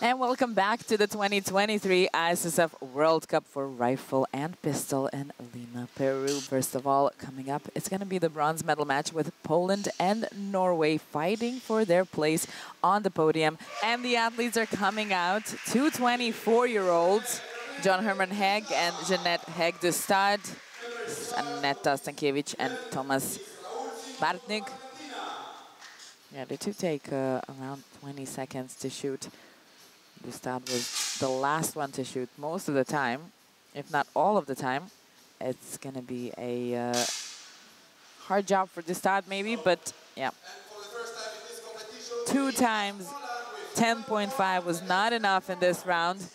And welcome back to the 2023 ISSF World Cup for Rifle and Pistol in Lima, Peru. First of all, coming up, it's going to be the bronze medal match with Poland and Norway fighting for their place on the podium. And the athletes are coming out, two 24-year-olds, Jon-Hermann Hegg and Jeanette Hegg Duestad, Aneta Stankiewicz and Thomas Bartnik. Yeah, they two take uh, around 20 seconds to shoot. Duestad was the last one to shoot most of the time, if not all of the time. It's going to be a uh, hard job for Duestad maybe, but yeah. Two times, 10.5 was not enough in this round.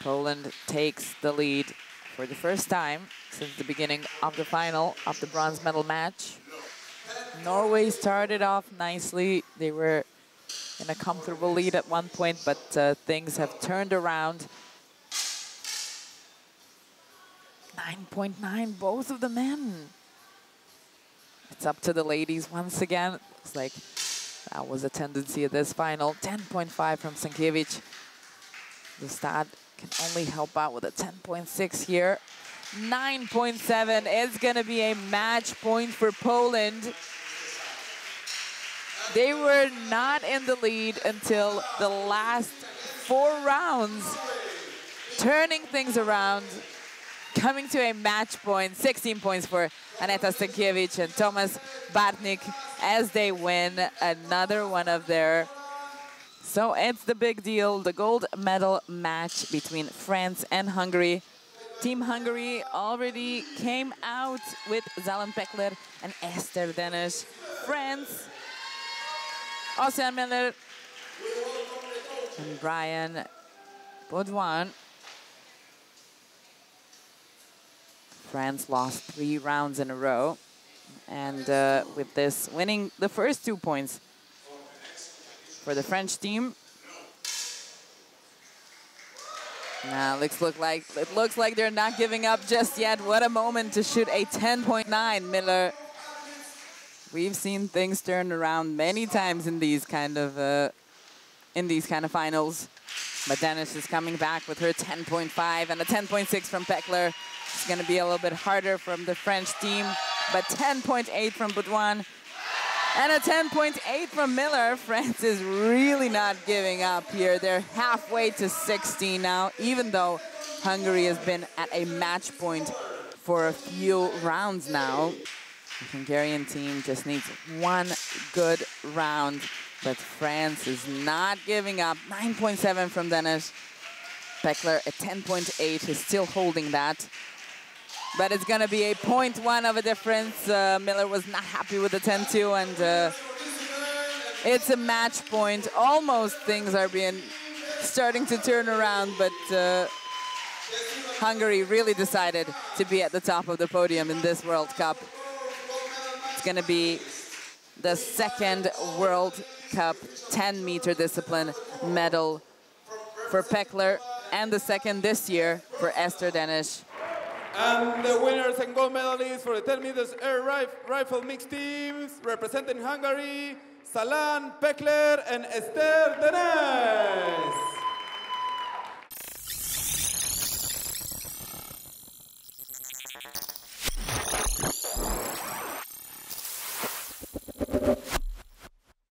Poland takes the lead for the first time since the beginning of the final of the bronze medal match. Norway started off nicely. They were in a comfortable lead at one point, but uh, things have turned around. 9.9, both of the men. It's up to the ladies once again. Looks like that was a tendency of this final. 10.5 from Stankiewicz. Duestad can only help out with a 10.6 here. 9.7 is going to be a match point for Poland. They were not in the lead until the last four rounds, turning things around, coming to a match point, 16 points for Aneta Stankiewicz and Thomas Bartnik as they win another one of their so it's the big deal, the gold medal match between France and Hungary. Team Hungary already came out with Zalan Pekler and Eszter Denes. France Oceanne Miller and Brian Baudouin. France lost three rounds in a row. And uh, with this, winning the first two points for the French team. Now looks look like it looks like they're not giving up just yet. What a moment to shoot a 10.9 Miller We've seen things turn around many times in these kind of uh, in these kind of finals. But Denes is coming back with her 10.5 and a 10.6 from Pekler. It's going to be a little bit harder from the French team, but 10.8 from Baudouin and a 10.8 from Miller. France is really not giving up here. They're halfway to 16 now, even though Hungary has been at a match point for a few rounds now. The Hungarian team just needs one good round, but France is not giving up. 9.7 from Denes. Pekler at 10.8 is still holding that. But it's going to be a 0.1 of a difference. Uh, Miller was not happy with the 10-2, and uh, it's a match point. Almost things are being starting to turn around, but uh, Hungary really decided to be at the top of the podium in this World Cup. It's going to be the second World Cup 10 meter discipline medal for Pekler and the second this year for Eszter Denes. And the winners and gold medalists for the 10 meters air rifle mixed teams representing Hungary, Zalan Pekler and Eszter Denes.